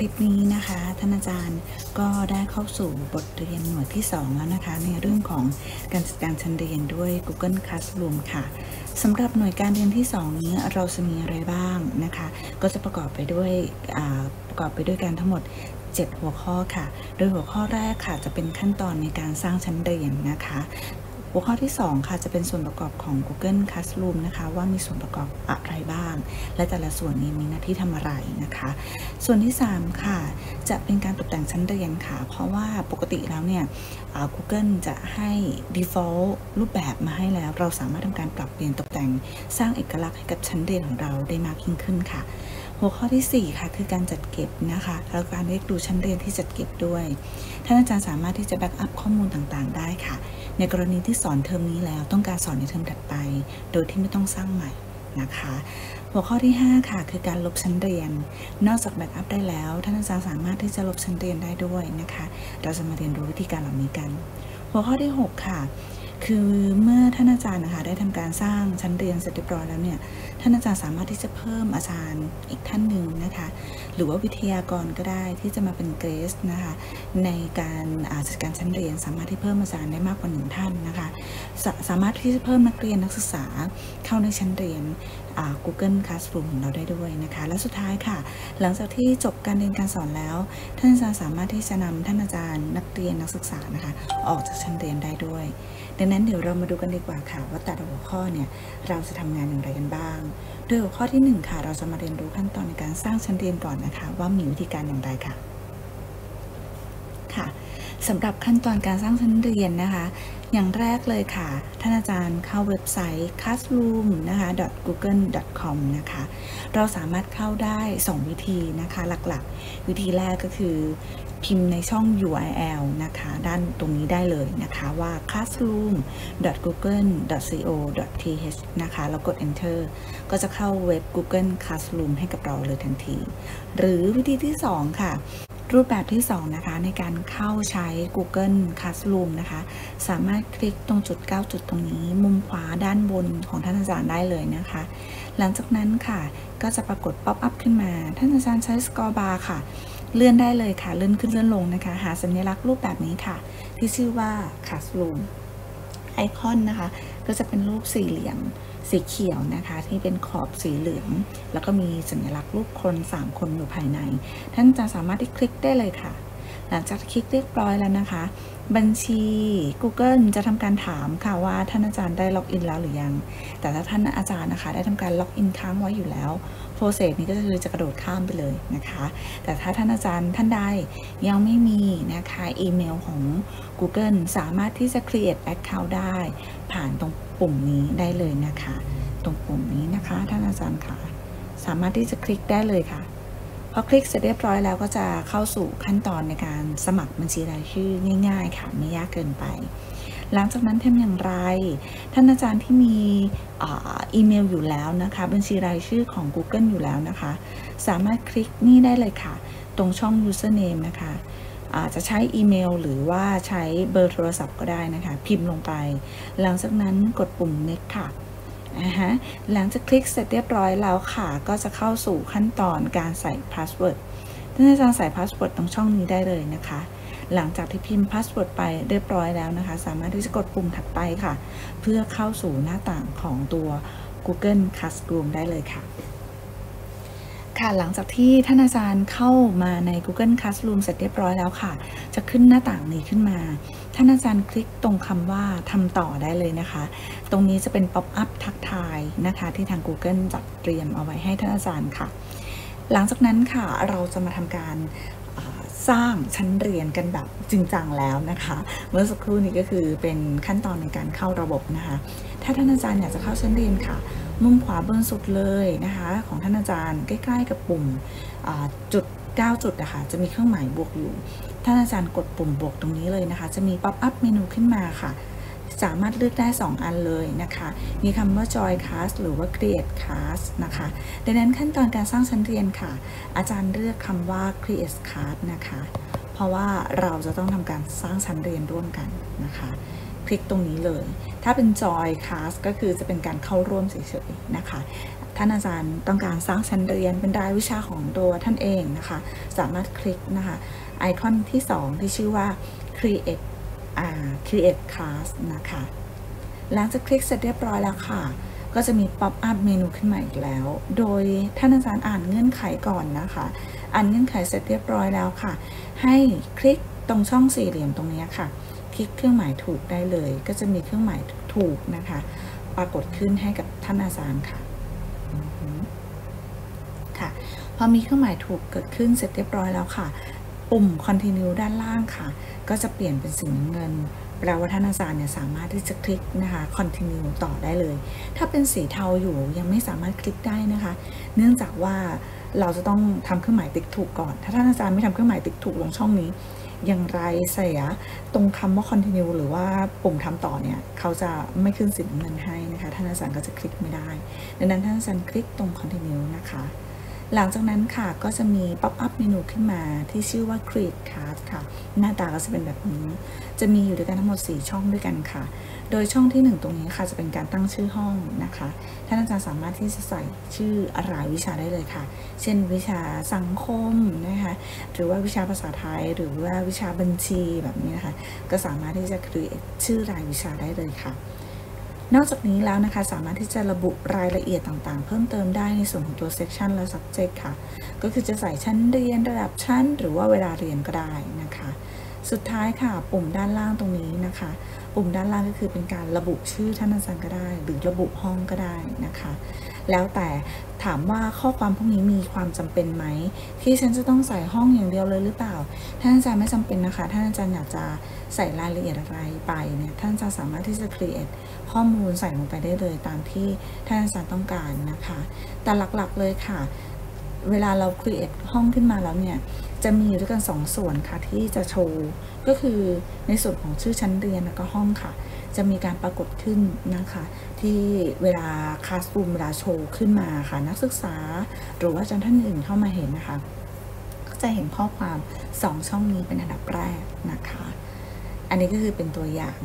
คลิปนี้นะคะท่านอาจารย์ก็ได้เข้าสู่บทเรียนหน่วยที่ 2 แล้วนะคะ ในเรื่องของการจัดการชั้นเรียนด้วย Google Classroom ค่ะสำหรับหน่วยการเรียนที่ 2 นี้เราจะมีอะไรบ้างนะคะ ก็จะประกอบไปด้วยประกอบไปด้วยกันทั้งหมด 7 หัวข้อค่ะ โดยหัวข้อแรกค่ะจะเป็นขั้นตอนในการสร้างชั้นเรียนนะคะ หัวข้อที่ 2 ค่ะจะเป็นส่วนประกอบของ Google Classroom นะคะ ว่ามีส่วนประกอบอะไรบ้าง และแต่ละส่วนนี้มีหน้าที่ทำอะไรนะคะ ส่วนที่ 3 ค่ะ จะเป็นการตกแต่งชั้นเรียนค่ะ เพราะว่าปกติแล้วเนี่ย Google จะให้ default รูปแบบมาให้แล้ว เราสามารถทำการปรับเปลี่ยนตกแต่งสร้างเอกลักษณ์ให้กับชั้นเรียนของเราได้มากยิ่งขึ้นค่ะหัวข้อที่ 4 ค่ะ คือการจัดเก็บนะคะแล้วการเรียกดูชั้นเรียนที่จัดเก็บด้วย ท่านอาจารย์สามารถที่จะ backup ข้อมูลต่างๆ ได้ค่ะ ในกรณีที่สอนเทอมนี้แล้วต้องการสอนในเทอมถัดไป โดยที่ไม่ต้องสร้างใหม่นะคะ หัวข้อที่ 5 ค่ะ คือการลบชั้นเรียน นอกจากแบ็กอัพได้แล้ว ท่านอาจารย์สามารถที่จะลบชั้นเรียนได้ด้วยนะคะ เราจะมาเรียนรู้วิธีการเหล่านี้กัน หัวข้อที่ 6 ค่ะ คือเมื่อท่านอาจารย์นะคะได้ทำการสร้างชั้นเรียนเสร็จเรียบร้อยแล้วเนี่ยท่านอาจารย์สามารถที่จะเพิ่มอาจารย์อีกท่านหนึ่งนะคะ หรือว่าวิทยากรก็ได้ที่จะมาเป็นเกรสนะคะในการจัดการชั้นเรียน สามารถที่เพิ่มอาจารย์ได้มากกว่าหนึ่งท่านนะคะสสามารถที่จะเพิ่มนักเรียนนักศึกษาเข้าในชั้นเรียน Google Classroom ของเราได้ด้วยนะคะ และสุดท้ายค่ะ หลังจากที่จบการเรียนการสอนแล้ว ท่านอาจารย์สามารถที่จะนำท่านอาจารย์นักเรียนนักศึกษานะคะ ออกจากชั้นเรียนได้ด้วย ดังนั้นเดี๋ยวเรามาดูกันดีกว่าค่ะว่าแต่ละหัวข้อเนี่ยเราจะทำงานอย่างไรกันบ้าง โดยหัวข้อที่ 1 ค่ะ เราจะมาเรียนรู้ขั้นตอนในการสร้างชั้นเรียนก่อนนะคะ ว่ามีวิธีการอย่างไรค่ะค่ะสำหรับขั้นตอนการสร้างชั้นเรียนนะคะ อย่างแรกเลยค่ะ ท่านอาจารย์เข้าเว็บไซต์ classroom นะคะ google.com นะคะ เราสามารถเข้าได้ 2 วิธีนะคะ หลักๆ วิธีแรกก็คือ พิมพ์ในช่อง URL นะคะ ด้านตรงนี้ได้เลยนะคะว่า classroom.google.co.th นะคะแล้วกด enter ก็จะเข้าเว็บ Google Classroom ให้กับเราเลยทันที หรือวิธีที่ 2 ค่ะรูปแบบที่ 2 นะคะ ในการเข้าใช้ Google Classroom นะคะ สามารถคลิกตรงจุด 9 จุดตรงนี้ มุมขวาด้านบนของท่านอาจารย์ได้เลยนะคะ หลังจากนั้นค่ะก็จะปรากฏ pop-up ขึ้นมา ท่านอาจารย์ใช้ scroll bar ค่ะ เลื่อนได้เลยค่ะ เลื่อนขึ้นเลื่อนลงนะคะ หาสัญลักษณ์รูปแบบนี้ค่ะ ที่ชื่อว่า Classroom ไอคอนนะคะ ก็จะเป็นรูปสี่เหลี่ยมสีเขียวนะคะ ที่เป็นขอบสีเหลือง แล้วก็มีสัญลักษณ์รูปคน 3 คนอยู่ภายใน ท่านจะสามารถที่คลิกได้เลยค่ะ หลังจากคลิกเรียบร้อยแล้วนะคะ บัญชี Google จะทำการถามค่ะว่าท่านอาจารย์ได้ login แล้วหรือยัง แต่ถ้าท่านอาจารย์นะคะ ได้ทำการ login ค้างไว้อยู่แล้ว process นี้ก็คือจะกระโดดข้ามไปเลยนะคะ แต่ถ้าท่านอาจารย์ท่านใดยังไม่มีนะคะอีเมลของ Google สามารถที่จะ create account ได้ ผ่านตรงปุ่มนี้ได้เลยนะคะ ตรงปุ่มนี้นะคะ ท่านอาจารย์ค่ะ สามารถที่จะคลิกได้เลยค่ะ อคลิกเสร็จเรียบร้อยแล้วก็จะเข้าสู่ขั้นตอนในการสมัครบัญชีรายชื่อง่าย ๆ ค่ะไม่ยากเกินไป หลังจากนั้นทำอย่างไร ท่านอาจารย์ที่มีอีเมลอยู่แล้วนะคะ บัญชีรายชื่อของ Google อยู่แล้วนะคะ สามารถคลิกนี่ได้เลยค่ะ ตรงช่อง username นะคะอาจจะใช้อีเมลหรือว่าใช้เบอร์โทรศัพท์ก็ได้นะคะ พิมพ์ลงไป หลังจากนั้นกดปุ่ม next ค่ะ นะฮะหลังจากคลิกเสร็จเรียบร้อยแล้วค่ะ ก็จะเข้าสู่ขั้นตอนการใส่ password ท่านอาจารย์ใส่ password ตรงช่องนี้ได้เลยนะคะ หลังจากที่พิมพ์ password ไปเรียบร้อยแล้วนะคะ สามารถที่จะกดปุ่มถัดไปค่ะ เพื่อเข้าสู่หน้าต่างของตัว Google Classroom ได้เลยค่ะค่ะหลังจากที่ท่านอาจารย์เข้ามาใน Google Classroom เสร็จเรียบร้อยแล้วค่ะ จะขึ้นหน้าต่างนี้ขึ้นมา ท่านอาจารย์คลิกตรงคำว่าทำต่อได้เลยนะคะ ตรงนี้จะเป็น pop-up ทักทายนะคะ ที่ทาง Google จัดเตรียมเอาไว้ให้ท่านอาจารย์ค่ะ หลังจากนั้นค่ะเราจะมาทำการสร้างชั้นเรียนกันแบบจริงจังแล้วนะคะ เมื่อสักครู่นี้ก็คือเป็นขั้นตอนในการเข้าระบบนะคะ ถ้าท่านอาจารย์อยากจะเข้าชั้นเรียนค่ะ มุมขวาบนสุดเลยนะคะ ของท่านอาจารย์ใกล้ ๆ กับปุ่มจุด 9 จุดนะคะจะมีเครื่องหมายบวกอยู่ ท่านอาจารย์กดปุ่มบวกตรงนี้เลยนะคะ จะมีป๊อปอัพเมนูขึ้นมาค่ะ สามารถเลือกได้ 2 อันเลยนะคะ มีคำว่า join class หรือว่า create class นะคะ ดังนั้นขั้นตอนการสร้างชั้นเรียนค่ะ อาจารย์เลือกคำว่า create class นะคะ เพราะว่าเราจะต้องทำการสร้างชั้นเรียนร่วมกันนะคะคลิกตรงนี้เลย ถ้าเป็น join class ก็คือจะเป็นการเข้าร่วมเฉยๆนะคะ ท่านอาจารย์ต้องการสร้างชั้นเรียนเป็นรายวิชาของตัวท่านเองนะคะ สามารถคลิกนะคะ ไอคอนที่ 2 ที่ชื่อว่า create อ่า create class นะคะ หลังจากคลิกเสร็จเรียบร้อยแล้วค่ะ ก็จะมี pop-up เมนูขึ้นมาอีกแล้ว โดยท่านอาจารย์อ่านเงื่อนไขก่อนนะคะ อ่านเงื่อนไขเสร็จเรียบร้อยแล้วค่ะ ให้คลิกตรงช่องสี่เหลี่ยมตรงนี้ค่ะ คลิกเครื่องหมายถูกได้เลย ก็จะมีเครื่องหมายถูกนะคะ ปรากฏขึ้นให้กับท่านอาจารย์ค่ะค่ะ พอมีเครื่องหมายถูกเกิดขึ้นเสร็จเรียบร้อยแล้วค่ะ ปุ่ม continue ด้านล่างค่ะ ก็จะเปลี่ยนเป็นสีน้ำเงินแปลว่าท่านอาจารย์เนี่ยสามารถที่จะคลิกนะคะ continue ต่อได้เลย ถ้าเป็นสีเทาอยู่ยังไม่สามารถคลิกได้นะคะ เนื่องจากว่าเราจะต้องทำเครื่องหมายติ๊กถูกก่อน ถ้าท่านอาจารย์ไม่ทำเครื่องหมายติ๊กถูกลงช่องนี้ อย่างไรเสียตรงคำว่า continue หรือว่าปุ่มทำต่อเนี่ยเขาจะไม่ขึ้นสีน้ำเงินให้นะคะ ท่านอาจารย์ก็จะคลิกไม่ได้ ดังนั้นท่านอาจารย์คลิกตรง continue นะคะ หลังจากนั้นค่ะก็จะมีป๊อปอัพเมนูขึ้นมาที่ชื่อว่า Create Card ค่ะ หน้าตาก็จะเป็นแบบนี้ จะมีอยู่ด้วยกันทั้งหมด 4 ช่องด้วยกันค่ะ โดยช่องที่ 1 ตรงนี้ค่ะจะเป็นการตั้งชื่อห้องนะคะ ท่านอาจารย์สามารถที่จะใส่ชื่อรายวิชาได้เลยค่ะ เช่นวิชาสังคมนะคะ หรือว่าวิชาภาษาไทย หรือว่าวิชาบัญชีแบบนี้นะคะ ก็สามารถที่จะ create ชื่อรายวิชาได้เลยค่ะ นอกจากนี้แล้วนะคะสามารถที่จะระบุรายละเอียดต่างๆ เพิ่มเติมได้ในส่วนของตัว section และ subject ค่ะ ก็คือจะใส่ชั้นเรียนระดับชั้น หรือว่าเวลาเรียนก็ได้นะคะ สุดท้ายค่ะ ปุ่มด้านล่างตรงนี้นะคะ ปุ่มด้านล่างก็คือเป็นการระบุชื่อท่านอาจารย์ก็ได้ หรือระบุห้องก็ได้นะคะ แล้วแต่ถามว่าข้อความพวกนี้มีความจำเป็นไหม ที่ฉันจะต้องใส่ห้องอย่างเดียวเลยหรือเปล่า ท่านอาจารย์ไม่จำเป็นนะคะ ท่านอาจารย์อยากจะใส่รายละเอียดอะไรไปเนี่ย ท่านจะสามารถที่จะ create ข้อมูลใส่ลงไปได้เลยตามที่ท่านอาจารย์ต้องการนะคะ แต่หลักๆเลยค่ะ เวลาเรา create ห้องขึ้นมาแล้วเนี่ย จะมีอยู่ด้วยกัน 2ส่วนค่ะที่จะโชว์ ก็คือในส่วนของชื่อชั้นเรียนแล้วก็ห้องค่ะ จะมีการปรากฏขึ้นนะคะ ที่เวลาคลาสรูมเวลาโชว์ขึ้นมาค่ะนักศึกษา หรือว่าอาจารย์ท่านอื่นเข้ามาเห็นนะคะ ก็จะเห็นข้อความ 2 ช่องนี้เป็นอันดับแรกนะคะ อันนี้ก็คือเป็นตัวอย่าง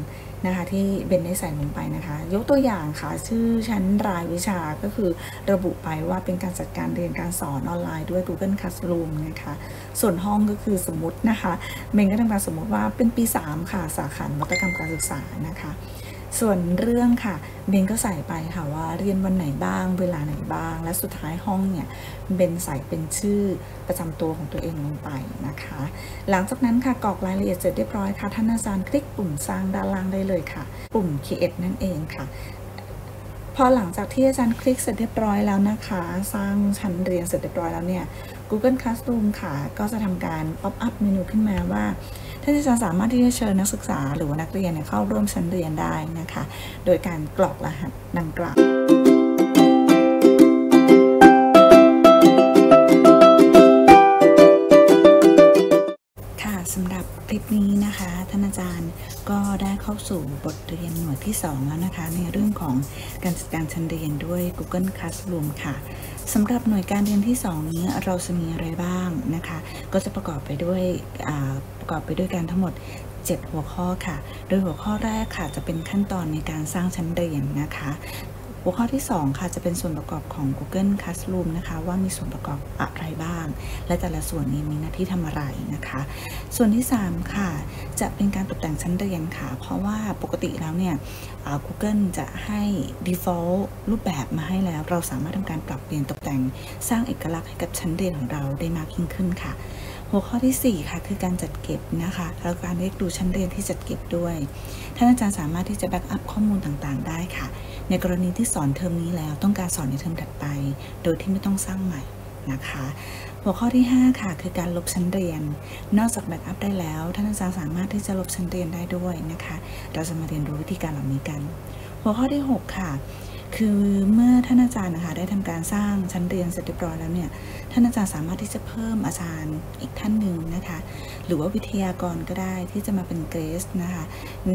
นะคะที่เบนได้ใส่ลงไปนะคะ ยกตัวอย่างค่ะ ชื่อชั้นรายวิชาก็คือระบุไปว่าเป็นการจัดการเรียนการสอนออนไลน์ด้วย Google Classroom นะคะ ส่วนห้องก็คือสมมตินะคะเบนก็ทำการสมมติว่าเป็นปี 3 ค่ะ สาขาวัตกรรมการศึกษานะคะ ส่วนเรื่องค่ะเบนก็ใส่ไปค่ะว่าเรียนวันไหนบ้าง เวลาไหนบ้าง และสุดท้ายห้องเนี่ยเบนใส่เป็นชื่อประจำตัวของตัวเองลงไปนะคะ หลังจากนั้นค่ะกรอกรายละเอียดเสร็จเรียบร้อยค่ะท่านอาจารย์คลิกปุ่มสร้างด้านล่างได้เลยค่ะ ปุ่ม create นั่นเองค่ะพอหลังจากที่อาจารย์คลิกเสร็จเรียบร้อยแล้วนะคะ สร้างชั้นเรียนเสร็จเรียบร้อยแล้วเนี่ย Google Classroom ค่ะ ก็จะทำการ pop up เมนูขึ้นมาว่า ท่านอาจารย์สามารถที่จะเชิญนักศึกษาหรือว่านักเรียนเข้าร่วมชั้นเรียนได้นะคะ โดยการกรอกรหัสดังกล่าว จารย์ก็ได้เข้าสู่บทเรียนหน่วยที่ 2 แล้วนะคะ ในเรื่องของการจัดการชั้นเรียนด้วย Google Classroom ค่ะสำหรับหน่วยการเรียนที่ 2 นี้เราจะมีอะไรบ้างนะคะ ก็จะประกอบไปด้วยประกอบไปด้วยการทั้งหมด 7 หัวข้อค่ะ โดยหัวข้อแรกค่ะจะเป็นขั้นตอนในการสร้างชั้นเรียนนะคะ หัวข้อที่ 2 ค่ะจะเป็นส่วนประกอบของ Google Classroom นะคะว่ามีส่วนประกอบอะไรบ้าง และแต่ละส่วนนี้มีหน้าที่ทำอะไรนะคะ ส่วนที่ 3 ค่ะ จะเป็นการตกแต่งชั้นเรียนค่ะ เพราะว่าปกติแล้วเนี่ย Google จะให้ default รูปแบบมาให้แล้ว เราสามารถทำการปรับเปลี่ยนตกแต่งสร้างเอกลักษณ์ให้กับชั้นเรียนของเราได้มากยิ่งขึ้นค่ะหัวข้อที่ 4 ค่ะ คือการจัดเก็บนะคะแล้วการเรียกดูชั้นเรียนที่จัดเก็บด้วย ท่านอาจารย์สามารถที่จะ backup ข้อมูลต่างๆ ได้ค่ะ ในกรณีที่สอนเทอมนี้แล้วต้องการสอนในเทอมถัดไป โดยที่ไม่ต้องสร้างใหม่นะคะหัวข้อที่ 5 ค่ะ คือการลบชั้นเรียน นอกจากแบ็กอัพได้แล้ว ท่านอาจารย์สามารถที่จะลบชั้นเรียนได้ด้วยนะคะ เราจะมาเรียนรู้วิธีการเหล่านี้กัน หัวข้อที่ 6 ค่ะ คือเมื่อท่านอาจารย์นะคะได้ทำการสร้างชั้นเรียนเสร็จเรียบร้อยแล้วเนี่ยท่านอาจารย์สามารถที่จะเพิ่มอาจารย์อีกท่านหนึ่งนะคะหรือว่าวิทยากรก็ได้ที่จะมาเป็นเกรสนะคะ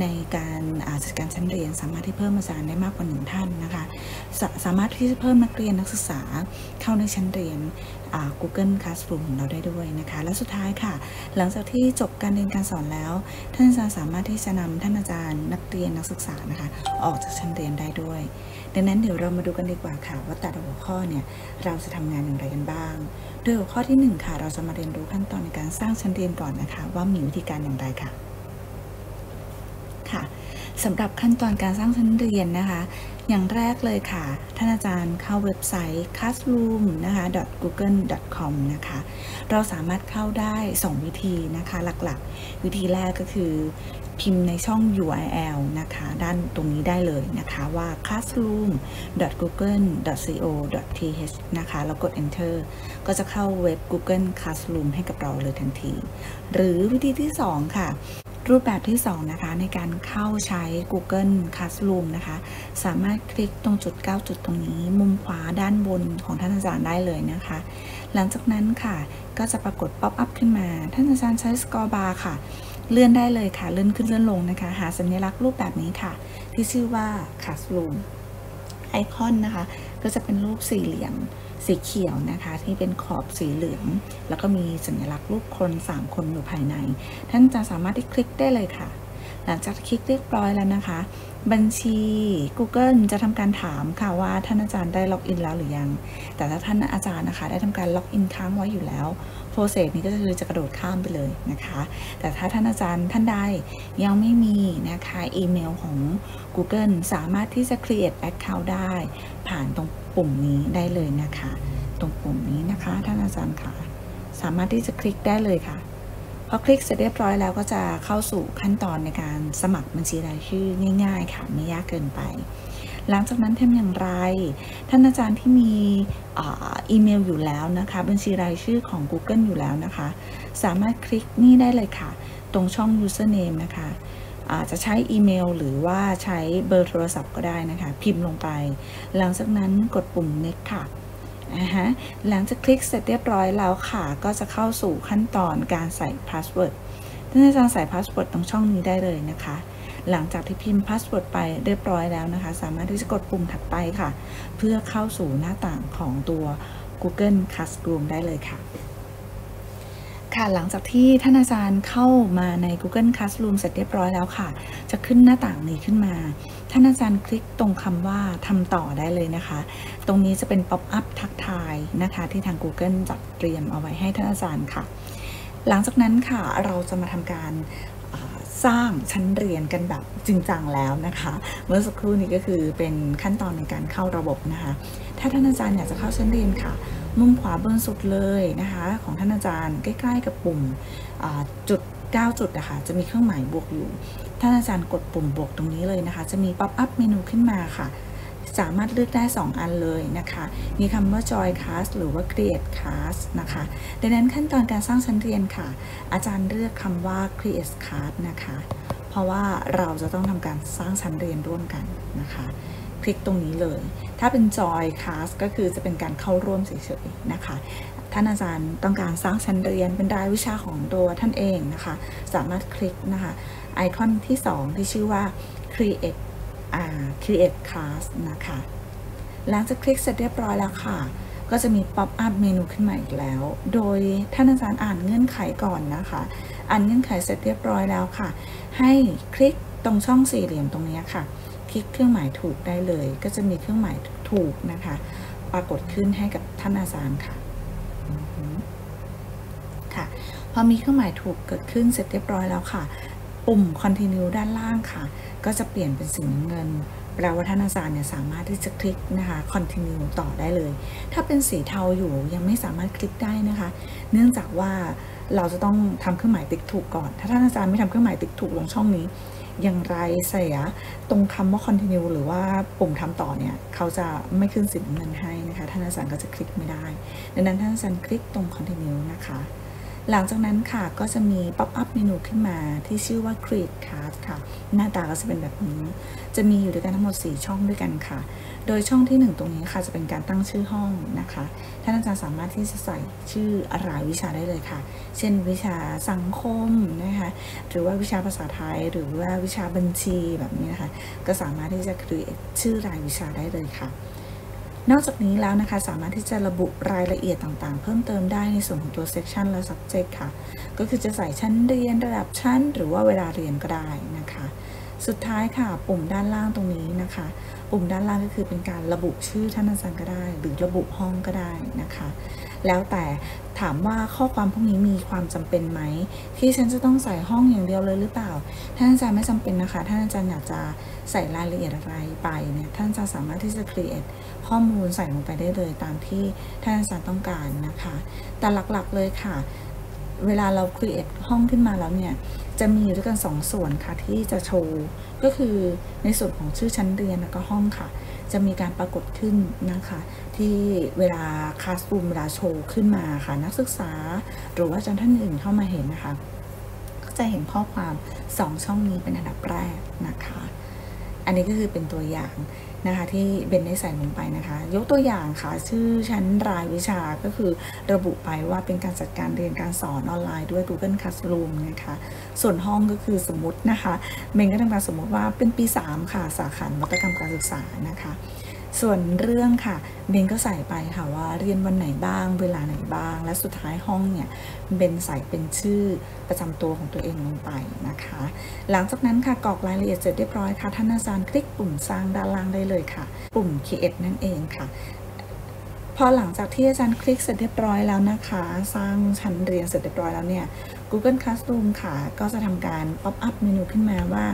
ในการจัดการชั้นเรียน สามารถที่เพิ่มอาจารย์ได้มากกว่าหนึ่งท่านนะคะสสามารถที่จะเพิ่มนักเรียนนักศึกษาเข้าในชั้นเรียน Google Classroom ของเราได้ด้วยนะคะ และสุดท้ายค่ะ หลังจากที่จบการเรียนการสอนแล้ว ท่านอาจารย์สามารถที่จะนำท่านอาจารย์นักเรียนนักศึกษานะคะ ออกจากชั้นเรียนได้ด้วย ดังนั้นเดี๋ยวเรามาดูกันดีกว่าค่ะว่าแต่ละหัวข้อเนี่ยเราจะทำงานอย่างไรกันบ้าง โดยหัวข้อที่ 1 ค่ะ เราจะมาเรียนรู้ขั้นตอนในการสร้างชั้นเรียนก่อนนะคะ ว่ามีวิธีการอย่างไรค่ะ ค่ะสำหรับขั้นตอนการสร้างชั้นเรียนนะคะ อย่างแรกเลยค่ะ ท่านอาจารย์เข้าเว็บไซต์ classroom นะคะ google.com นะคะ เราสามารถเข้าได้ 2 วิธีนะคะ หลักๆ วิธีแรกก็คือ พิมพ์ในช่อง URL นะคะ ด้านตรงนี้ได้เลยนะคะว่า classroom.google.co.th นะคะแล้วกด enter ก็จะเข้าเว็บ Google Classroom ให้กับเราเลยทันที หรือวิธีที่ 2 ค่ะ รูปแบบที่ 2 นะคะ ในการเข้าใช้ Google Classroom นะคะ สามารถคลิกตรงจุด 9 จุดตรงนี้ มุมขวาด้านบนของท่านอาจารย์ได้เลยนะคะ หลังจากนั้นค่ะก็จะปรากฏ pop-up ขึ้นมา ท่านอาจารย์ใช้ scroll bar ค่ะ เลื่อนได้เลยค่ะ เลื่อนขึ้นเลื่อนลงนะคะ หาสัญลักษณ์รูปแบบนี้ค่ะ ที่ชื่อว่า Classroom ไอคอนนะคะ ก็จะเป็นรูปสี่เหลี่ยมสีเขียวนะคะ ที่เป็นขอบสีเหลือง แล้วก็มีสัญลักษณ์รูปคน 3 คนอยู่ภายใน ท่านจะสามารถที่คลิกได้เลยค่ะ หลังจากคลิกเรียบร้อยแล้วนะคะ บัญชี Google จะทำการถามค่ะว่าท่านอาจารย์ได้ login แล้วหรือยัง แต่ถ้าท่านอาจารย์นะคะ ได้ทำการ login ค้างไว้อยู่แล้ว process นี้ก็คือจะกระโดดข้ามไปเลยนะคะ แต่ถ้าท่านอาจารย์ท่านใดยังไม่มีนะคะอีเมลของ Google สามารถที่จะ create account ได้ ผ่านตรงปุ่มนี้ได้เลยนะคะ ตรงปุ่มนี้นะคะ ท่านอาจารย์ค่ะ สามารถที่จะคลิกได้เลยค่ะ พอคลิกเสร็จเรียบร้อยแล้วก็จะเข้าสู่ขั้นตอนในการสมัครบัญชีรายชื่อง่ายๆค่ะไม่ยากเกินไป หลังจากนั้นทำอย่างไร ท่านอาจารย์ที่มีอีเมลอยู่แล้วนะคะ บัญชีรายชื่อของ Google อยู่แล้วนะคะ สามารถคลิกนี่ได้เลยค่ะ ตรงช่อง username นะคะอาจจะใช้อีเมลหรือว่าใช้เบอร์โทรศัพท์ก็ได้นะคะ พิมพ์ลงไป หลังจากนั้นกดปุ่ม next ค่ะ นะคะหลังจากคลิกเสร็จเรียบร้อยแล้วค่ะ ก็จะเข้าสู่ขั้นตอนการใส่ password ท่านอาจารย์ใส่ password ตรงช่องนี้ได้เลยนะคะ หลังจากที่พิมพ์ password ไปเรียบร้อยแล้วนะคะ สามารถที่จะกดปุ่มถัดไปค่ะ เพื่อเข้าสู่หน้าต่างของตัว Google Classroom ได้เลยค่ะ ค่ะ หลังจากที่ท่านอาจารย์เข้ามาใน Google Classroom เสร็จเรียบร้อยแล้วค่ะ จะขึ้นหน้าต่างนี้ขึ้นมา ท่านอาจารย์คลิกตรงคำว่าทำต่อได้เลยนะคะ ตรงนี้จะเป็น pop-up ทักทายนะคะ ที่ทาง Google จัดเตรียมเอาไว้ให้ท่านอาจารย์ค่ะ หลังจากนั้นค่ะเราจะมาทำการสร้างชั้นเรียนกันแบบจริงจังแล้วนะคะ เมื่อสักครู่นี้ก็คือเป็นขั้นตอนในการเข้าระบบนะคะ ถ้าท่านอาจารย์อยากจะเข้าชั้นเรียนค่ะ มุมขวาบนสุดเลยนะคะ ของท่านอาจารย์ใกล้ ๆ กับปุ่มจุด 9 จุดนะคะจะมีเครื่องหมายบวกอยู่ ท่านอาจารย์กดปุ่มบวกตรงนี้เลยนะคะ จะมีป๊อปอัพเมนูขึ้นมาค่ะ สามารถเลือกได้ 2 อันเลยนะคะ มีคำว่า Join Class หรือว่า Create Class นะคะ ดังนั้นขั้นตอนการสร้างชั้นเรียนค่ะ อาจารย์เลือกคำว่า Create Class นะคะ เพราะว่าเราจะต้องทำการสร้างชั้นเรียนร่วมกันนะคะ คลิกตรงนี้เลย ถ้าเป็น Join Class ก็คือจะเป็นการเข้าร่วมเฉยๆนะคะ ท่านอาจารย์ต้องการสร้างชั้นเรียนเป็นรายวิชาของตัวท่านเองนะคะ สามารถคลิกนะคะไอคอนที่ 2 ที่ชื่อว่า create create class นะคะ หลังจากคลิกเสร็จเรียบร้อยแล้วค่ะ ก็จะมี pop-up เมนูขึ้นมาอีกแล้ว โดยท่านอาจารย์อ่านเงื่อนไขก่อนนะคะ อ่านเงื่อนไขเสร็จเรียบร้อยแล้วค่ะ ให้คลิกตรงช่องสี่เหลี่ยมตรงนี้ค่ะ คลิกเครื่องหมายถูกได้เลย ก็จะมีเครื่องหมายถูกนะคะ ปรากฏขึ้นให้กับท่านอาจารย์ค่ะค่ะ พอมีเครื่องหมายถูกเกิดขึ้นเสร็จเรียบร้อยแล้วค่ะ ปุ่ม continue ด้านล่างค่ะ ก็จะเปลี่ยนเป็นสีน้ำเงินแปลว่าท่านอาจารย์เนี่ยสามารถที่จะคลิกนะคะ continue ต่อได้เลย ถ้าเป็นสีเทาอยู่ยังไม่สามารถคลิกได้นะคะ เนื่องจากว่าเราจะต้องทำเครื่องหมายติ๊กถูกก่อน ถ้าท่านอาจารย์ไม่ทำเครื่องหมายติ๊กถูกลงช่องนี้ อย่างไรเสียตรงคำว่า continue หรือว่าปุ่มทำต่อเนี่ย เขาจะไม่ขึ้นสีน้ำเงินให้นะคะ ท่านอาจารย์ก็จะคลิกไม่ได้ ดังนั้นท่านอาจารย์คลิกตรง continue นะคะ หลังจากนั้นค่ะก็จะมีป๊อปอัพเมนูขึ้นมาที่ชื่อว่า Create Card ค่ะ หน้าตาก็จะเป็นแบบนี้ จะมีอยู่ด้วยกันทั้งหมด 4 ช่องด้วยกันค่ะ โดยช่องที่ 1 ตรงนี้ค่ะจะเป็นการตั้งชื่อห้องนะคะท่านอาจารย์สามารถที่จะใส่ชื่อรายวิชาได้เลยค่ะ เช่นวิชาสังคมนะคะหรือว่าวิชาภาษาไทย หรือว่าวิชาบัญชีแบบนี้นะคะก็สามารถที่จะ create ชื่อรายวิชาได้เลยค่ะ นอกจากนี้แล้วนะคะสามารถที่จะระบุรายละเอียดต่างๆ เพิ่มเติมได้ในส่วนของตัว section และ subject ค่ะ ก็คือจะใส่ชั้นเรียนระดับชั้น หรือว่าเวลาเรียนก็ได้นะคะ สุดท้ายค่ะปุ่มด้านล่างตรงนี้นะคะ ปุ่มด้านล่างก็คือเป็นการระบุชื่อท่านอาจารย์ก็ได้ หรือระบุห้องก็ได้นะคะ แล้วแต่ถามว่าข้อความพวกนี้มีความจำเป็นไหม ที่ฉันจะต้องใส่ห้องอย่างเดียวเลยหรือเปล่า ท่านอาจารย์ไม่จำเป็นนะคะ ท่านอาจารย์อยากจะใส่รายละเอียดอะไรไปเนี่ยท่านจะสามารถที่จะ create ข้อมูลใส่ลงไปได้เลยตามที่ท่านอาจารย์ต้องการนะคะ แต่หลักๆเลยค่ะ เวลาเรา create ห้องขึ้นมาแล้วเนี่ย จะมีอยู่ด้วยกัน 2 ส่วนค่ะที่จะโชว์ ก็คือในส่วนของชื่อชั้นเรียนแล้วก็ห้องค่ะ จะมีการปรากฏขึ้นนะคะ ที่เวลาคลาสรูมเวลาโชว์ขึ้นมาค่ะ นักศึกษา หรือว่าอาจารย์ท่านอื่นเข้ามาเห็นนะคะ ก็จะเห็นข้อความ 2 ช่องนี้เป็นอันดับแรกนะคะ อันนี้ก็คือเป็นตัวอย่าง นะคะที่เบนได้ใส่ลงไปนะคะ ยกตัวอย่างค่ะ ชื่อชั้นรายวิชาก็คือระบุไปว่าเป็นการจัดการเรียนการสอนออนไลน์ด้วย Google Classroom นะคะ ส่วนห้องก็คือสมมตินะคะเบนก็ทำการสมมติว่าเป็นปี 3 ค่ะ สาขานวัตกรรมการศึกษานะคะ ส่วนเรื่องค่ะเบนก็ใส่ไปค่ะว่าเรียนวันไหนบ้าง เวลาไหนบ้าง และสุดท้ายห้องเนี่ยเบนใส่เป็นชื่อประจำตัวของตัวเองลงไปนะคะ หลังจากนั้นค่ะกรอกรายละเอียดเสร็จเรียบร้อยค่ะท่านอาจารย์คลิกปุ่มสร้างด้านล่างได้เลยค่ะ ปุ่ม create นั่นเองค่ะพอหลังจากที่อาจารย์คลิกเสร็จเรียบร้อยแล้วนะคะ สร้างชั้นเรียนเสร็จเรียบร้อยแล้วเนี่ย Google Classroom ค่ะ ก็จะทำการ pop up เมนูขึ้นมาว่า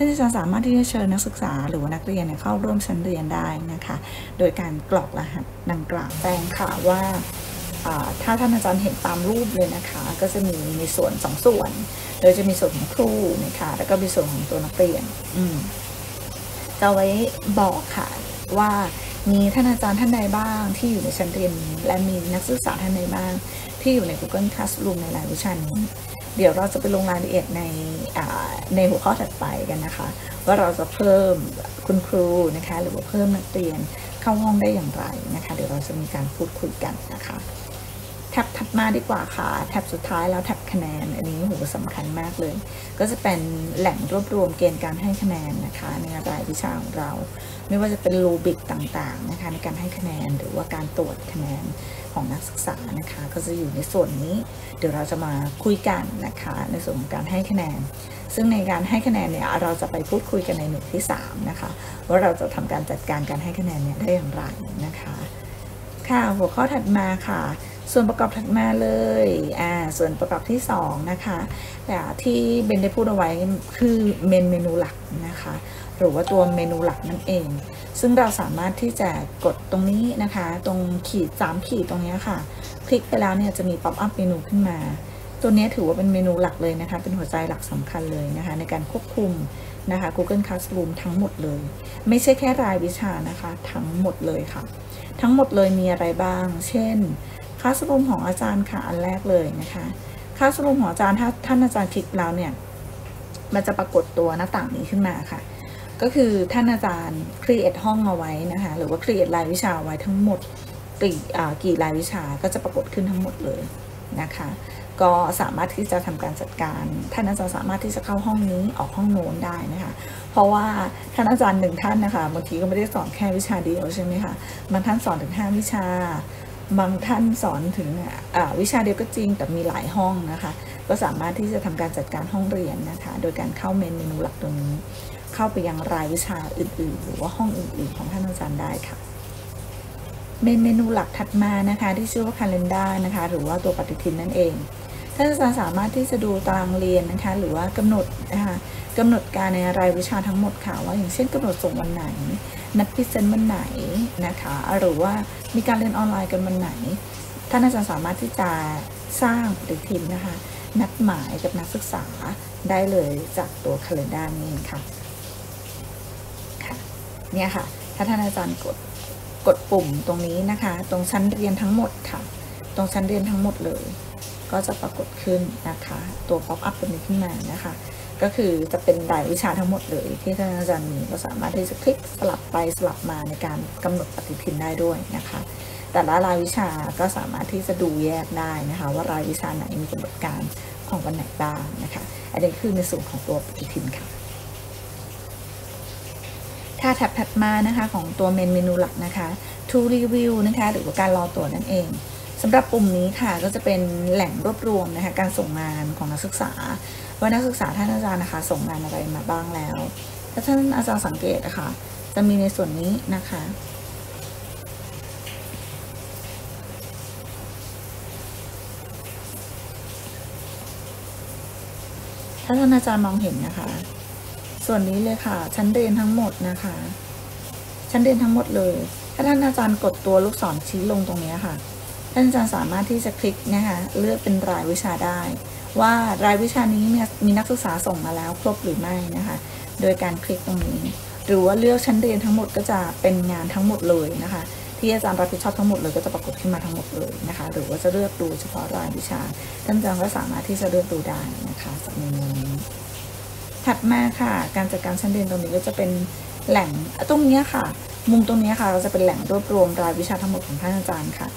ท่านอาจารย์สามารถที่จะเชิญนักศึกษาหรือว่านักเรียนเข้าร่วมชั้นเรียนได้นะคะ โดยการกรอกรหัสดังกล่าวแจ้งค่ะว่าถ้าท่านอาจารย์เห็นตามรูปเลยนะคะ ก็จะมีในส่วนสองส่วน โดยจะมีส่วนของครูนะคะแล้วก็มีส่วนของตัวนักเรียนอืมจะไว้บอกค่ะว่ามีท่านอาจารย์ท่านใดบ้างที่อยู่ในชั้นเรียนและมีนักศึกษาท่านใดบ้างที่อยู่ใน Google Classroom ในรายวิชานี้ เดี๋ยวเราจะไปลงรายละเอียดในในหัวข้อถัดไปกันนะคะ ว่าเราจะเพิ่มคุณครูนะคะ หรือว่าเพิ่มนักเรียนเข้าห้องได้อย่างไรนะคะ เดี๋ยวเราจะมีการพูดคุยกันนะคะแท็บถัดมาดีกว่าค่ะ แท็บสุดท้ายแล้วแท็บคะแนน อันนี้โหสำคัญมากเลย ก็จะเป็นแหล่งรวบรวมเกณฑ์การให้คะแนนนะคะ ในรายวิชาของเรา ไม่ว่าจะเป็นรูบิกต่างๆนะคะในการให้คะแนนหรือว่าการตรวจคะแนนของนักศึกษานะคะก็จะอยู่ในส่วนนี้ เดี๋ยวเราจะมาคุยกันนะคะในส่วนของการให้คะแนน ซึ่งในการให้คะแนนเนี่ยเราจะไปพูดคุยกันในหนึ่งที่3นะคะว่าเราจะทำการจัดการการให้คะแนนเนี่ยได้อย่างไรนะคะ ค่ะหัวข้อถัดมาค่ะ ส่วนประกอบถัดมาเลย อ่า ส่วนประกอบที่ 2 นะคะแต่ที่เบนได้พูดเอาไว้คือเมนเมนูหลักนะคะ หรือว่าตัวเมนูหลักนั่นเอง ซึ่งเราสามารถที่จะกดตรงนี้นะคะ ตรงขีด 3 ขีดตรงนี้ค่ะ คลิกไปแล้วเนี่ยจะมีป๊อปอัพเมนูขึ้นมา ตัวนี้ถือว่าเป็นเมนูหลักเลยนะคะ เป็นหัวใจหลักสำคัญเลยนะคะ ในการควบคุมนะคะ Google Classroom ทั้งหมดเลย ไม่ใช่แค่รายวิชานะคะ ทั้งหมดเลยค่ะ ทั้งหมดเลยมีอะไรบ้าง เช่น คลาสรูมของอาจารย์ค่ะอันแรกเลยนะคะคลาสรูมของอาจารย์ถ้าท่านอาจารย์คลิกแล้วเนี่ยมันจะปรากฏตัวหน้าต่างนี้ขึ้นมาค่ะ ก็คือท่านอาจารย์ create ห้องเอาไว้นะคะหรือว่า create รายวิชาไว้ทั้งหมดกี่กี่รายวิชาก็จะปรากฏขึ้นทั้งหมดเลยนะคะก็สามารถที่จะทำการจัดการ ท่านอาจารย์สามารถที่จะเข้าห้องนี้ออกห้องโน้นได้นะคะเพราะว่าท่านอาจารย์หนึ่งท่านนะคะบางทีก็ไม่ได้สอนแค่วิชาเดียวใช่ไหมคะบางท่านสอนถึง 5 วิชา บางท่านสอนถึงวิชาเดียวก็จริงแต่มีหลายห้องนะคะ ก็สามารถที่จะทำการจัดการห้องเรียนนะคะ โดยการเข้าเมนเมนูหลักตรงนี้ เข้าไปยังรายวิชาอื่นๆ หรือว่าห้องอื่นๆ ของท่านอาจารย์ได้ค่ะเมนเมนูหลักถัดมานะคะ ที่ชื่อว่า calendar นะคะ หรือว่าตัวปฏิทินนั่นเองท่านอาจารย์สามารถที่จะดูตารางเรียนนะคะ หรือว่ากำหนดนะคะกำหนดการในรายวิชาทั้งหมดค่ะว่าอย่างเช่นกำหนดส่งวันไหน นัดพิเศษวันไหนนะคะ หรือว่ามีการเรียนออนไลน์กันวันไหน ท่านอาจารย์สามารถที่จะสร้างปฏิทินนะคะ นัดหมายกับนักศึกษาได้เลยจากตัว calendar นี้ค่ะค่ะ เนี่ยค่ะ ถ้าท่านอาจารย์กดกดปุ่มตรงนี้นะคะ ตรงชั้นเรียนทั้งหมดค่ะ ตรงชั้นเรียนทั้งหมดเลย ก็จะปรากฏขึ้นนะคะ ตัว pop up ตัวนี้ขึ้นมานะคะ ก็คือจะเป็นรายวิชาทั้งหมดเลยที่ท่านอาจารย์มีก็สามารถที่จะคลิกสลับไปสลับมาในการกำหนดปฏิทินได้ด้วยนะคะ แต่ละรายวิชาก็สามารถที่จะดูแยกได้นะคะ ว่ารายวิชาไหนมีกำหนดการของวันไหนบ้างนะคะอันนี้คือในส่วนของตัวปฏิทินค่ะถ้าแท็บถัดมานะคะของตัวเมนเมนูหลักนะคะ to review นะคะหรือว่าการรอตรวจนั่นเองสำหรับปุ่มนี้ค่ะก็จะเป็นแหล่งรวบรวมนะคะการส่งงานของนักศึกษา ว่านักศึกษาท่านอาจารย์นะคะ ส่งงานอะไรมาบ้างแล้ว ถ้าท่านอาจารย์สังเกตนะคะ จะมีในส่วนนี้นะคะ ถ้าท่านอาจารย์มองเห็นนะคะ ส่วนนี้เลยค่ะ ชั้นเรียนทั้งหมดนะคะ ชั้นเรียนทั้งหมดเลย ถ้าท่านอาจารย์กดตัวลูกศรชี้ลงตรงนี้ค่ะ ท่านอาจารย์สามารถที่จะคลิกนะคะ เลือกเป็นรายวิชาได้ ว่ารายวิชานี้มีมีนักศึกษาส่งมาแล้วครบหรือไม่นะคะ โดยการคลิกตรงนี้ หรือว่าเลือกชั้นเรียนทั้งหมดก็จะเป็นงานทั้งหมดเลยนะคะ ที่อาจารย์รับผิดชอบทั้งหมดเลยก็จะปรากฏขึ้นมาทั้งหมดเลยนะคะ หรือว่าจะเลือกดูเฉพาะรายวิชาท่านอาจารย์ก็สามารถที่จะเลือกดูได้นะคะจากเมนูนี้ถัดมาค่ะ การจัดการชั้นเรียนตรงนี้ก็จะเป็นแหล่งตรงนี้ค่ะ มุมตรงนี้ค่ะเราจะเป็นแหล่งรวบรวมรายวิชาทั้งหมดของท่านอาจารย์ค่ะ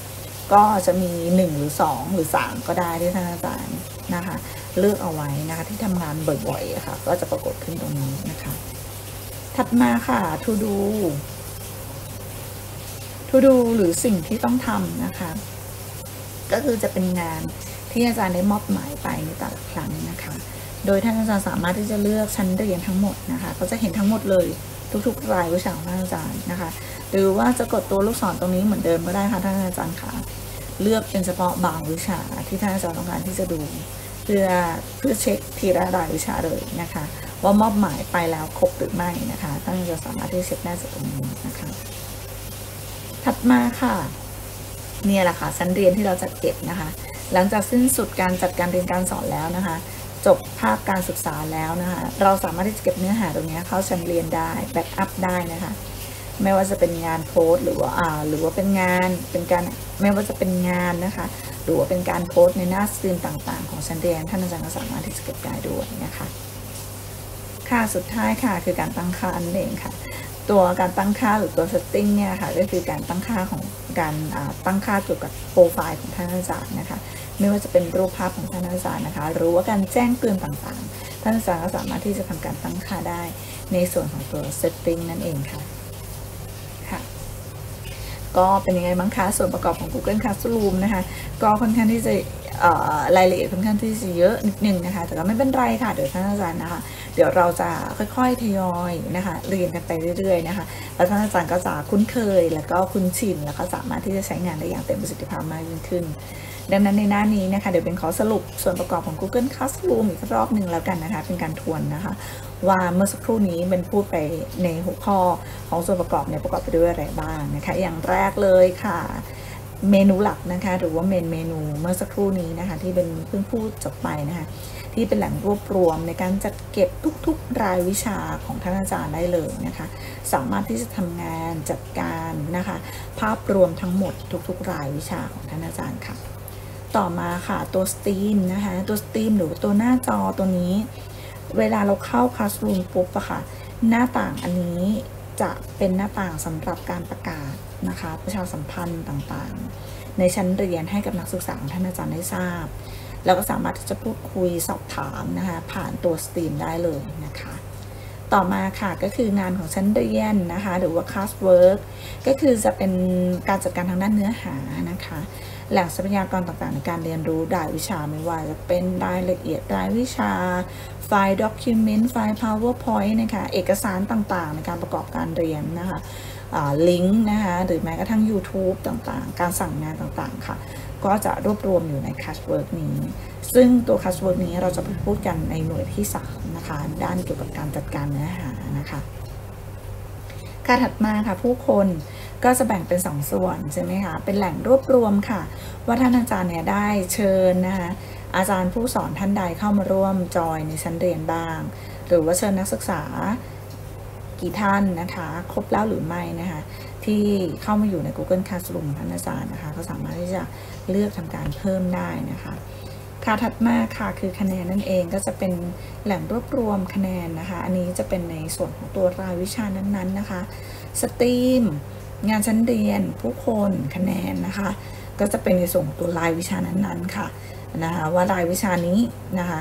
ก็จะมี 1 หรือ 2 หรือ 3 ก็ได้ที่ท่านอาจารย์ นะคะ เลือกเอาไว้นะคะที่ทำงานบ่อยๆค่ะ ก็จะปรากฏขึ้นตรงนี้นะคะ ถัดมาค่ะ to do to do หรือสิ่งที่ต้องทำนะคะ ก็คือจะเป็นงานที่อาจารย์ได้มอบหมายไปในแต่ละครั้งนะคะ โดยท่านอาจารย์สามารถที่จะเลือกชั้นเรียนทั้งหมดนะคะ ก็จะเห็นทั้งหมดเลยทุกๆรายวิชาของท่านอาจารย์นะคะ หรือว่าจะกดตัวลูกศรตรงนี้เหมือนเดิมก็ได้ค่ะท่านอาจารย์ค่ะ เลือกเป็นเฉพาะบางวิชาที่ท่านอาจารย์ต้องการที่จะดู เพื่อเพื่อเช็คทีละรายวิชาเลยนะคะ ว่ามอบหมายไปแล้วครบหรือไม่นะคะท่านจะสามารถที่จะเช็คได้จากตรงนี้นะคะ ถัดมาค่ะเนี่ยแหละค่ะชั้นเรียนที่เราจัดเก็บนะคะ หลังจากสิ้นสุดการจัดการเรียนการสอนแล้วนะคะ จบภาคการศึกษาแล้วนะคะ เราสามารถที่จะเก็บเนื้อหาตรงนี้เข้าชั้นเรียนได้แบ็กอัพได้นะคะ ไม่ว่าจะเป็นงานโพสหรือว่าอ่าหรือว่าเป็นงานเป็นการไม่ว่าจะเป็นงานนะคะ หรือว่าเป็นการโพสในหน้าสตรีมต่างๆ ของชั้นเรียนท่านอาจารย์ก็สามารถที่จะเก็บได้ด้วยนะคะค่ะสุดท้ายค่ะคือการตั้งค่านั่นเองค่ะ ตัวการตั้งค่าหรือตัว setting เนี่ยค่ะก็คือการตั้งค่าของการตั้งค่าเกี่ยวกับโปรไฟล์ของท่านอาจารย์นะคะไม่ว่าจะเป็นรูปภาพของท่านอาจารย์นะคะ หรือว่าการแจ้งเตือนต่างๆ ท่านอาจารย์ก็สามารถที่จะทำการตั้งค่าได้ในส่วนของตัว setting นั่นเองค่ะ ก็เป็นยังไงบ้างคะส่วนประกอบของ Google Classroom นะคะ ก็ค่อนข้างที่จะรายละเอียดค่อนข้างที่จะเยอะนิดนึงนะคะ แต่ก็ไม่เป็นไรค่ะ เดี๋ยวท่านอาจารย์นะคะ เดี๋ยวเราจะค่อยๆทยอยนะคะเรียนกันไปเรื่อยๆนะคะ แล้วท่านอาจารย์ก็จะคุ้นเคย แล้วก็คุ้นชิน แล้วก็สามารถที่จะใช้งานได้อย่างเต็มประสิทธิภาพมากยิ่งขึ้น ดังนั้นในหน้านี้นะคะ เดี๋ยวเป็นขอสรุปส่วนประกอบของ Google Classroom อีกรอบหนึ่งแล้วกันนะคะ เป็นการทวนนะคะ ว่าเมื่อสักครู่นี้เป็นพูดไปในหัวข้อของส่วนประกอบเนี่ยประกอบไปด้วยอะไรบ้างนะคะอย่างแรกเลยค่ะเมนูหลักนะคะหรือว่าเมนเมนูเมื่อสักครู่นี้นะคะที่เป็นเพิ่งพูดจบไปนะคะที่เป็นแหล่งรวบรวมในการจัดเก็บทุกๆรายวิชาของท่านอาจารย์ได้เลยนะคะ สามารถที่จะทำงานจัดการนะคะ ภาพรวมทั้งหมดทุกๆ รายวิชาของท่านอาจารย์ค่ะ ต่อมาค่ะตัว stream นะคะตัว stream หรือตัวหน้าจอตัวนี้ เวลาเราเข้า Classroom ปุ๊บอะค่ะ หน้าต่างอันนี้จะเป็นหน้าต่างสำหรับการประกาศนะคะ ประชาสัมพันธ์ต่างๆ ในชั้นเรียนให้กับนักศึกษาท่านอาจารย์ได้ทราบ แล้วก็สามารถที่จะพูดคุยสอบถามนะคะ ผ่านตัว stream ได้เลยนะคะ ต่อมาค่ะก็คืองานของชั้นเรียนนะคะ หรือว่า class work ก็คือจะเป็นการจัดการทางด้านเนื้อหานะคะแหล่งทรัพยากรต่างๆในการเรียนรู้รายวิชาไม่ว่าจะเป็นรายละเอียดรายวิชา ไฟล์ document ไฟล์ powerpoint นะคะเอกสารต่างๆ ในการประกอบการเรียนนะคะลิงก์นะคะหรือแม้กระทั่ง YouTube ต่างๆ การสั่งงานต่างๆ ค่ะ ก็จะรวบรวมอยู่ใน Classwork นี้ ซึ่งตัว Classwork นี้เราจะไปพูดกันในหน่วยที่ 3 นะคะ ด้านเกี่ยวกับการจัดการเนื้อหานะคะค่ะถัดมาค่ะผู้คนก็จะแบ่งเป็น2ส่วนใช่ไหมคะ เป็นแหล่งรวบรวมค่ะ ว่าท่านอาจารย์เนี่ยได้เชิญนะคะ อาจารย์ผู้สอนท่านใดเข้ามาร่วมจอยในชั้นเรียนบ้าง หรือว่าเชิญนักศึกษากี่ท่านนะคะ ครบแล้วหรือไม่นะคะ ที่เข้ามาอยู่ใน Google Classroom ของท่านอาจารย์นะคะ ก็สามารถที่จะเลือกทำการเพิ่มได้นะคะค่ะถัดมาค่ะคือคะแนนนั่นเองก็จะเป็นแหล่งรวบรวมคะแนนนะคะ อันนี้จะเป็นในส่วนของตัวรายวิชานั้นๆนะคะสตรีมงานชั้นเรียน ผู้คนคะแนนนะคะ ก็จะเป็นในส่วนของตัวรายวิชานั้นๆค่ะ นะคะว่ารายวิชานี้นะคะ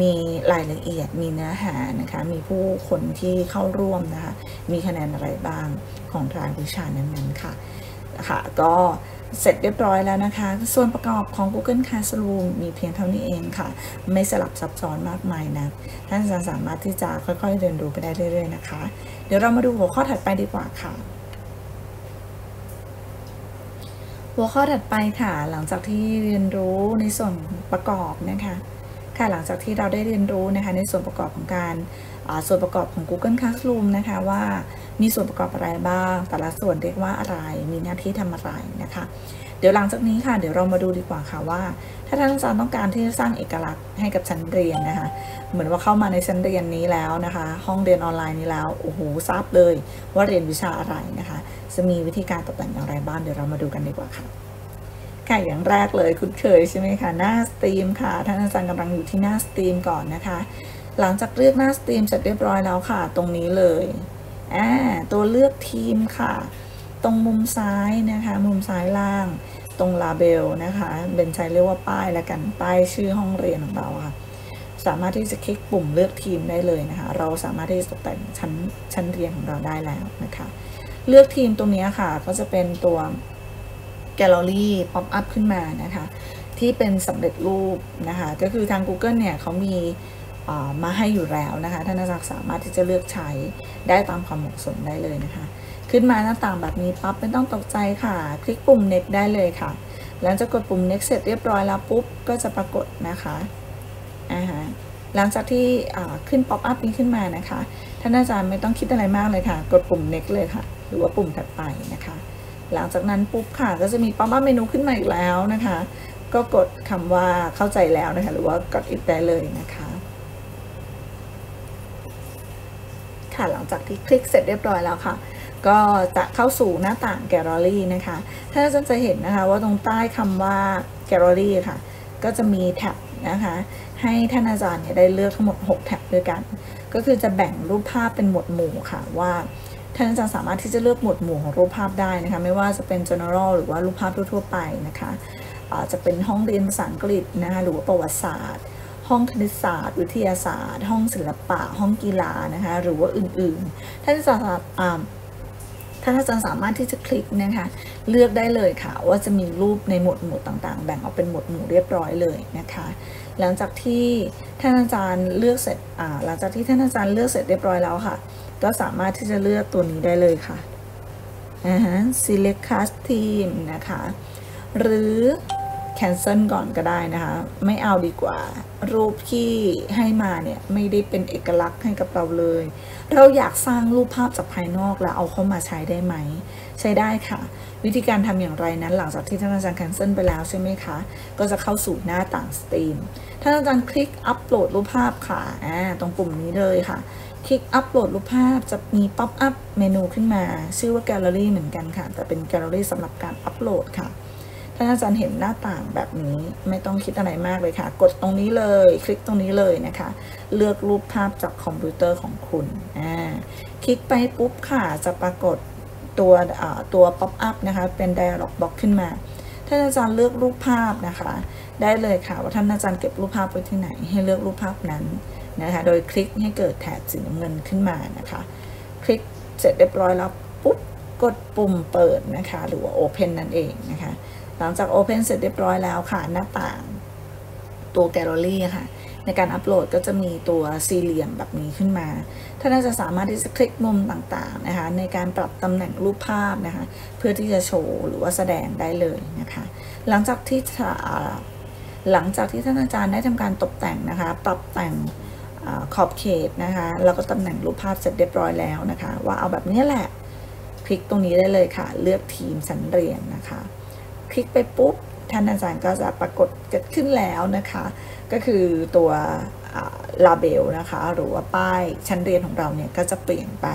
มีรายละเอียดมีเนื้อหานะคะมีผู้คนที่เข้าร่วมนะคะมีคะแนนอะไรบ้างของรายวิชานั้นๆค่ะค่ะก็เสร็จเรียบร้อยแล้วนะคะ ส่วนประกอบของ Google Classroom มีเพียงเท่านี้เองค่ะ ไม่สลับซับซ้อนมากมายนะท่านสามารถที่จะค่อยๆเรียนรู้ไปได้เรื่อยๆนะคะ เดี๋ยวเรามาดูหัวข้อถัดไปดีกว่าค่ะ หัวข้อถัดไปค่ะ หลังจากที่เรียนรู้ในส่วนประกอบนะคะค่ะหลังจากที่เราได้เรียนรู้นะคะในส่วนประกอบของการส่วนประกอบของ Google Classroom นะคะว่ามีส่วนประกอบอะไรบ้าง แต่ละส่วนเรียกว่าอะไร มีหน้าที่ทำอะไรนะคะ เดี๋ยวหลังจากนี้ค่ะ เดี๋ยวเรามาดูดีกว่าค่ะว่า ถ้าท่านอาจารย์ต้องการที่จะสร้างเอกลักษณ์ให้กับชั้นเรียนนะคะ เหมือนว่าเข้ามาในชั้นเรียนนี้แล้วนะคะ ห้องเรียนออนไลน์นี้แล้วโอ้โหทราบเลย ว่าเรียนวิชาอะไรนะคะ จะมีวิธีการตกแต่งอย่างไรบ้างเดี๋ยวเรามาดูกันดีกว่าค่ะค่ะอย่างแรกเลยคุ้นเคยใช่ไหมคะหน้า stream ค่ะท่านอาจารย์กำลังอยู่ที่หน้า stream ก่อนนะคะ หลังจากเลือกหน้า stream เสร็จเรียบร้อยแล้วค่ะ ตรงนี้เลยอ่าตัวเลือกทีมค่ะ ตรงมุมซ้ายนะคะ มุมซ้ายล่างตรง label นะคะเบนใช้เรียกว่าป้ายแล้วกัน ป้ายชื่อห้องเรียนของเราค่ะ สามารถที่จะคลิกปุ่มเลือกทีมได้เลยนะคะ เราสามารถที่จะตกแต่งชั้นชั้นเรียนของเราได้แล้วนะคะ เลือกทีมตรงนี้ค่ะ ก็จะเป็นตัว gallery pop-up ขึ้นมานะคะ ที่เป็นสำเร็จรูปนะคะ ก็คือทาง Google เนี่ยเขามีมาให้อยู่แล้วนะคะ ท่านนักศึกษาสามารถที่จะเลือกใช้ได้ตามความเหมาะสมได้เลยนะคะ ขึ้นมาหน้าต่างแบบนี้ปั๊บไม่ต้องตกใจค่ะ คลิกปุ่ม next ได้เลยค่ะ หลังจากกดปุ่ม next เสร็จเรียบร้อยแล้วปุ๊บก็จะปรากฏนะคะอ่าฮะหลังจากที่ขึ้น pop up นี้ขึ้นมานะคะ ท่านอาจารย์ไม่ต้องคิดอะไรมากเลยค่ะ กดปุ่ม next เลยค่ะ หรือว่าปุ่มถัดไปนะคะ หลังจากนั้นปุ๊บค่ะก็จะมี pop up เมนูขึ้นมาอีกแล้วนะคะ ก็กดคำว่าเข้าใจแล้วนะคะ หรือว่ากดอีกได้เลยนะคะค่ะหลังจากที่คลิกเสร็จเรียบร้อยแล้วค่ะ ก็จะเข้าสู่หน้าต่างแกลเลอรี่นะคะ ถ้าจะจะเห็นนะคะว่าตรงใต้คำว่าแกลเลอรี่ค่ะ ก็จะมีแท็บนะคะให้ท่านอาจารย์เนี่ยได้เลือกทั้งหมด 6 แท็บด้วยกัน ก็คือจะแบ่งรูปภาพเป็นหมวดหมู่ค่ะว่าท่านอาจารย์สามารถที่จะเลือกหมวดหมู่ของรูปภาพได้นะคะ ไม่ว่าจะเป็น general หรือว่ารูปภาพทั่วๆไปนะคะจะเป็นห้องเรียนภาษาอังกฤษนะคะหรือว่าประวัติศาสตร์ ห้องคณิตศาสตร์ วิทยาศาสตร์ ห้องศิลปะ ห้องกีฬานะคะหรือว่าอื่นๆ ท่านอาจารย์ ถ้าท่านอาจารย์สามารถที่จะคลิกนะคะเลือกได้เลยค่ะ ว่าจะมีรูปในหมวดหมู่ต่างๆ แบ่งออกเป็นหมวดหมู่เรียบร้อยเลยนะคะ หลังจากที่ท่านอาจารย์เลือกเสร็จหลังจากที่ท่านอาจารย์เลือกเสร็จเรียบร้อยแล้วค่ะ ก็สามารถที่จะเลือกตัวนี้ได้เลยค่ะอ่าฮะ select cast team นะคะ หรือแคนเซิลก่อนก็ได้นะคะ ไม่เอาดีกว่า รูปที่ให้มาเนี่ย ไม่ได้เป็นเอกลักษณ์ให้กับเราเลย เราอยากสร้างรูปภาพจากภายนอกแล้วเอาเข้ามาใช้ได้ไหม ใช้ได้ค่ะ วิธีการทำอย่างไรนั้น หลังจากที่ท่านอาจารย์แคนเซิลไปแล้วใช่ไหมคะ ก็จะเข้าสู่หน้าต่าง Stream ท่านอาจารย์คลิกอัปโหลดรูปภาพค่ะอ่าตรงปุ่มนี้เลยค่ะ คลิกอัปโหลดรูปภาพจะมี pop-up menu ขึ้นมา ชื่อว่าแกลเลอรี่เหมือนกันค่ะ แต่เป็นแกลเลอรี่สำหรับการอัปโหลดค่ะ ท่านอาจารย์เห็นหน้าต่างแบบนี้ไม่ต้องคิดอะไรมากเลยค่ะ กดตรงนี้เลย คลิกตรงนี้เลยนะคะ เลือกรูปภาพจากคอมพิวเตอร์ของคุณอ่าคลิกไปปุ๊บค่ะจะปรากฏตัวตัว pop-up นะคะ เป็น dialog box ขึ้นมาท่านอาจารย์เลือกรูปภาพนะคะ ได้เลยค่ะว่าท่านอาจารย์เก็บรูปภาพไว้ที่ไหน ให้เลือกรูปภาพนั้นนะคะ โดยคลิกให้เกิดแถบสีน้ำเงินขึ้นมานะคะ คลิกเสร็จเรียบร้อยแล้วปุ๊บกดปุ่มเปิดนะคะ หรือว่า Open นั่นเองนะคะ หลังจาก Open เสร็จเรียบร้อยแล้วค่ะ หน้าต่างตัวแกลเลอรี่ค่ะ ในการอัปโหลดก็จะมีตัวสี่เหลี่ยมแบบนี้ขึ้นมา ท่านจะสามารถที่จะคลิกมุมต่างๆนะคะ ในการปรับตำแหน่งรูปภาพนะคะ เพื่อที่จะโชว์หรือว่าแสดงได้เลยนะคะ หลังจากที่หลังจากที่ท่านอาจารย์ได้ทำการตกแต่งนะคะ ปรับแต่งขอบเขตนะคะ แล้วก็ตำแหน่งรูปภาพเสร็จเรียบร้อยแล้วนะคะ ว่าเอาแบบนี้แหละ คลิกตรงนี้ได้เลยค่ะ เลือกทีมสันเรียนนะคะ คลิกไปปุ๊บท่านอาจารย์ก็จะปรากฏเกิดขึ้นแล้วนะคะ ก็คือตัวลาเบลนะคะ หรือว่าป้ายชั้นเรียนของเราเนี่ยก็จะเปลี่ยนไป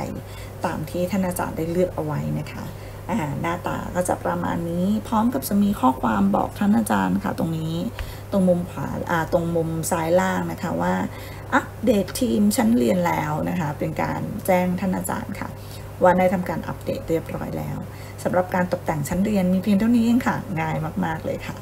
ตามที่ท่านอาจารย์ได้เลือกเอาไว้นะคะหน้าตาก็จะประมาณนี้ พร้อมกับจะมีข้อความบอกท่านอาจารย์ค่ะ ตรงนี้ ตรงมุมขวาตรงมุมซ้ายล่างนะคะว่าอัปเดตทีมชั้นเรียนแล้วนะคะ เป็นการแจ้งท่านอาจารย์ค่ะ ว่าได้ทำการอัปเดตเรียบร้อยแล้วสำหรับการตกแต่งชั้นเรียนมีเพียงเท่านี้เองค่ะง่ายมาก ๆ เลยค่ะ